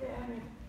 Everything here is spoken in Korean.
Damn it.